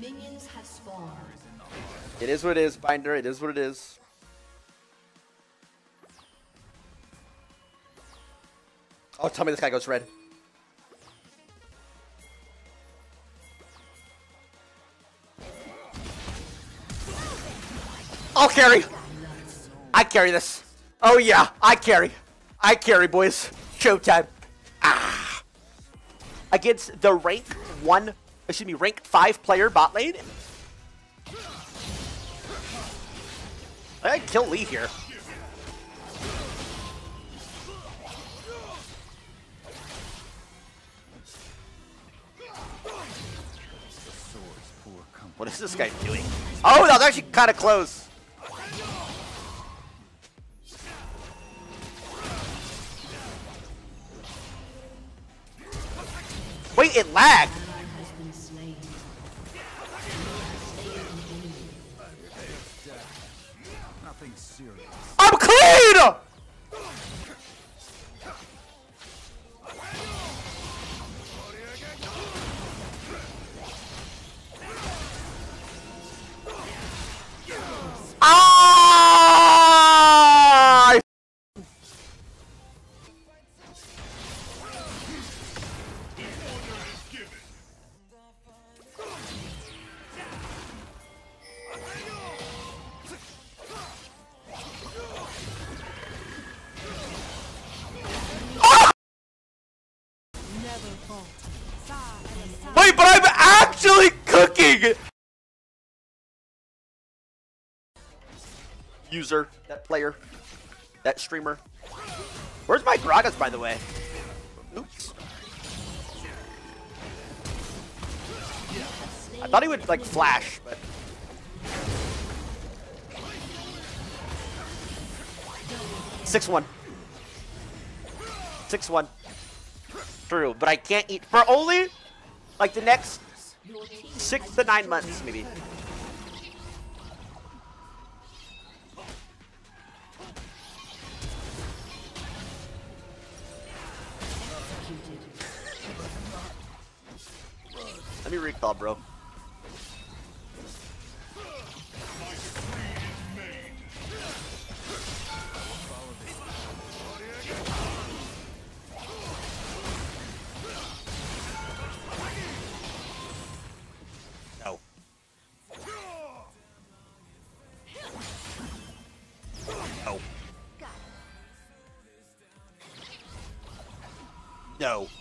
Minions have spawned. It is what it is, Binder. It is what it is. Oh, tell me this guy goes red. I'll carry. I carry this. Oh yeah, I carry. I carry, boys. Showtime. Ah. Against the rank one, excuse me, rank five player bot lane. I can kill Lee here. What is this guy doing? Oh, that was actually kind of close. Wait, it lagged. I'm clean! Wait, but I'm actually cooking! User, that player, that streamer. Where's my Gragas, by the way? Oops. I thought he would, like, flash, but... Six one. Six one. True, but I can't eat for only like the next six to nine months, maybe. Let me recall, bro. No.